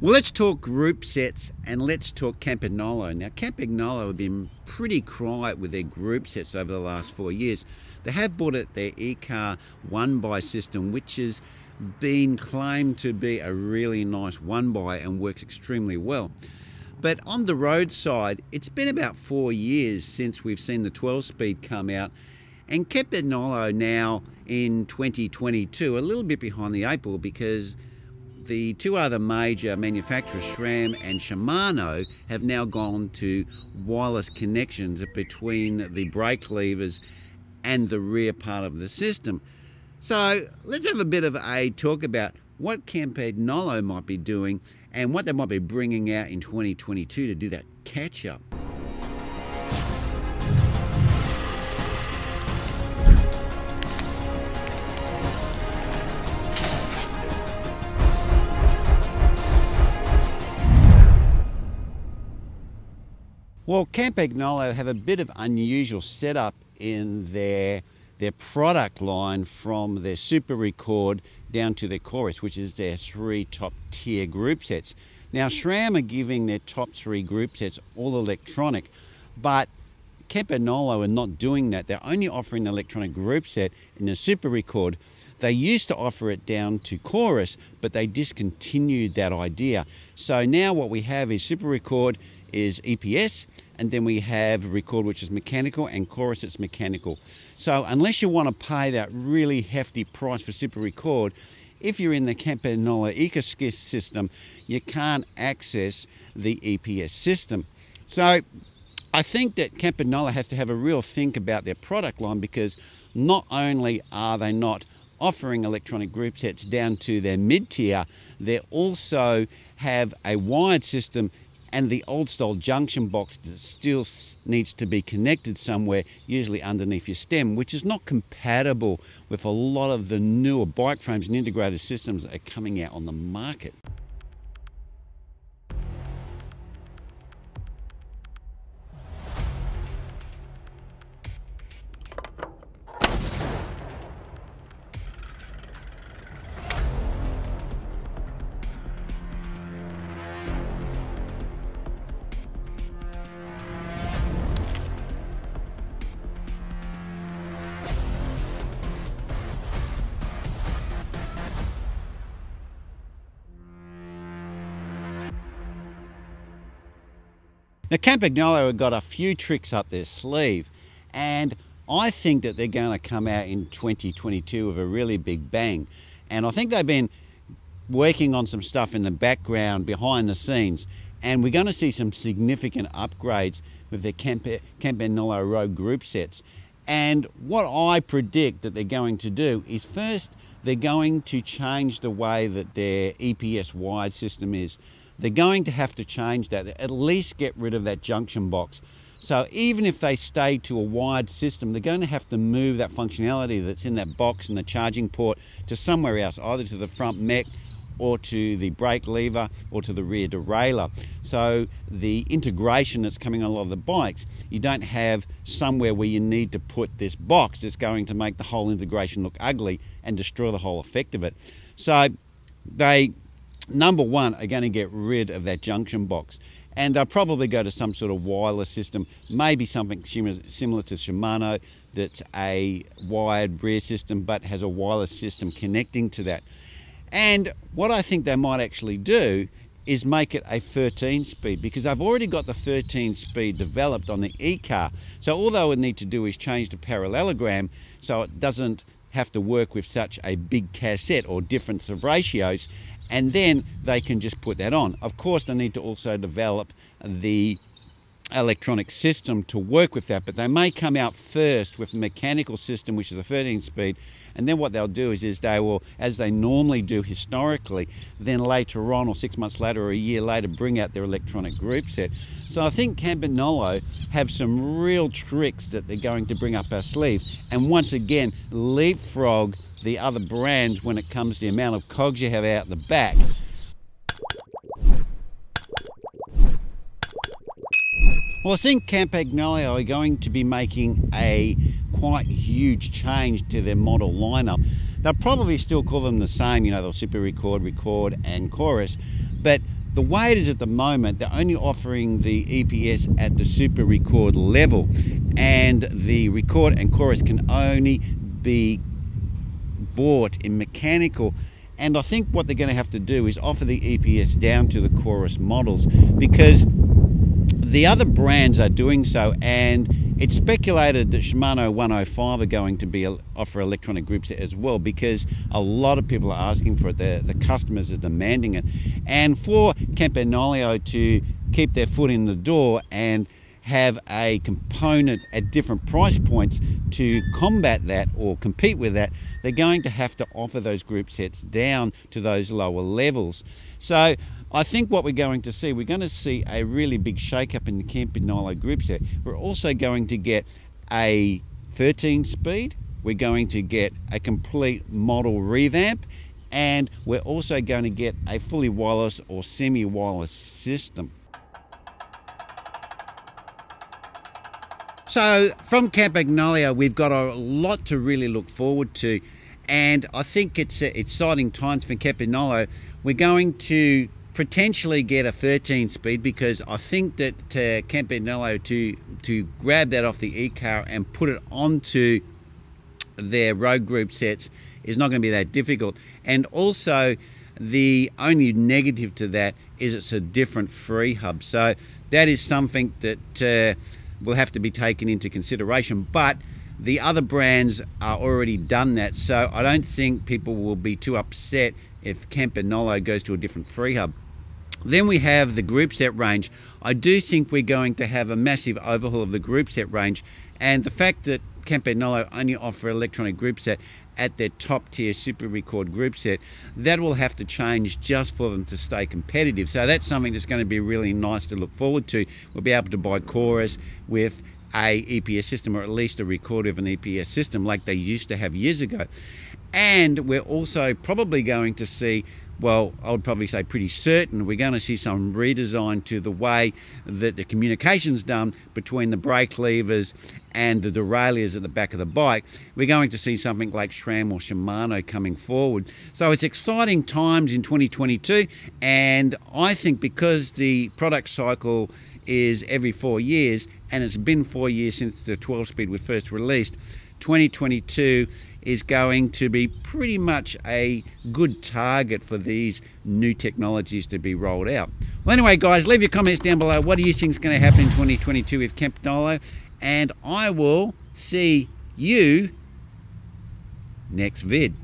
Well, let's talk group sets and let's talk Campagnolo. Now, Campagnolo have been pretty quiet with their group sets over the last four years. They have bought it their Ekar one by system, which has been claimed to be a really nice one by and works extremely well. But on the road side, it's been about four years since we've seen the 12 speed come out, and Campagnolo now in 2022 a little bit behind the eight ball because the two other major manufacturers, SRAM and Shimano, have now gone to wireless connections between the brake levers and the rear part of the system. So let's have a bit of a talk about what Campagnolo might be doing and what they might be bringing out in 2022 to do that catch up. Well, Campagnolo have a bit of unusual setup in their their product line from their Super Record down to their Chorus, which is their three top tier group sets. Now, SRAM are giving their top three group sets all electronic, but Campagnolo are not doing that. They're only offering the electronic group set in the Super Record. They used to offer it down to chorus, but they discontinued that idea. So now what we have is Super Record is EPS, and then we have record, which is mechanical, and chorus, it's mechanical. So unless you want to pay that really hefty price for Super Record, if you're in the Campagnolo ecosystem system, you can't access the EPS system. So I think that Campagnolo has to have a real think about their product line because not only are they not offering electronic group sets down to their mid tier, they also have a wired system and the old style junction box still needs to be connected somewhere, usually underneath your stem, which is not compatible with a lot of the newer bike frames and integrated systems that are coming out on the market. Now, Campagnolo have got a few tricks up their sleeve, and I think that they're going to come out in 2022 with a really big bang. And I think they've been working on some stuff in the background behind the scenes, and we're going to see some significant upgrades with their Camp- Campagnolo Road group sets. And what I predict that they're going to do is first, they're going to change the way that their EPS wide system is. They're going to have to change that, at least get rid of that junction box. So even if they stay to a wired system, they're going to have to move that functionality that's in that box and the charging port to somewhere else, either to the front mech or to the brake lever or to the rear derailleur. So the integration that's coming on a lot of the bikes, you don't have somewhere where you need to put this box that's going to make the whole integration look ugly and destroy the whole effect of it. So they number one, are going to get rid of that junction box. And they'll probably go to some sort of wireless system, maybe something similar to Shimano that's a wired rear system but has a wireless system connecting to that. And what I think they might actually do is make it a 13 speed because I've already got the 13 speed developed on the Ekar. So all they would need to do is change the parallelogram so it doesn't have to work with such a big cassette or difference of ratios and then they can just put that on. Of course, they need to also develop the electronic system to work with that, but they may come out first with a mechanical system, which is a 13 speed, and then what they'll do is, is they will, as they normally do historically, then later on, or six months later, or a year later, bring out their electronic group set. So I think Campagnolo have some real tricks that they're going to bring up our sleeve, and once again, leapfrog the other brands when it comes to the amount of cogs you have out the back. Well, I think Campagnolo are going to be making a quite huge change to their model lineup. They'll probably still call them the same, you know, they'll super record, record, and chorus, but the way it is at the moment, they're only offering the EPS at the super record level, and the record and chorus can only be bought in mechanical. And I think what they're going to have to do is offer the EPS down to the chorus models because the other brands are doing so, and it's speculated that Shimano 105 are going to be offer electronic groups as well because a lot of people are asking for it. The, the customers are demanding it, and for Campagnolo to keep their foot in the door and have a component at different price points to combat that or compete with that, they're going to have to offer those group sets down to those lower levels. So I think what we're going to see, we're going to see a really big shake-up in the Campagnolo group set. We're also going to get a 13 speed, we're going to get a complete model revamp, and we're also going to get a fully wireless or semi-wireless system. So from Campagnolo, we've got a lot to really look forward to, and I think it's uh, exciting times for Campagnolo. We're going to potentially get a 13 speed because I think that uh, Campagnolo to to grab that off the Ekar and put it onto their road group sets is not going to be that difficult. And also, the only negative to that is it's a different free hub. So that is something that uh, will have to be taken into consideration. But the other brands are already done that, so I don't think people will be too upset if Campagnolo goes to a different free hub. Then we have the group set range. I do think we're going to have a massive overhaul of the group set range, and the fact that Campagnolo only offer electronic group set at their top tier super record group set, that will have to change just for them to stay competitive. So that's something that's going to be really nice to look forward to. We'll be able to buy chorus with a EPS system or at least a record of an EPS system like they used to have years ago. And we're also probably going to see well, I would probably say pretty certain we're going to see some redesign to the way that the communication's done between the brake levers and the derailleurs at the back of the bike. We're going to see something like SRAM or Shimano coming forward. So it's exciting times in 2022, and I think because the product cycle is every four years, and it's been four years since the 12 speed was first released, 2022 is going to be pretty much a good target for these new technologies to be rolled out. Well, anyway, guys, leave your comments down below. What do you think is going to happen in 2022 with Campagnolo? And I will see you next vid.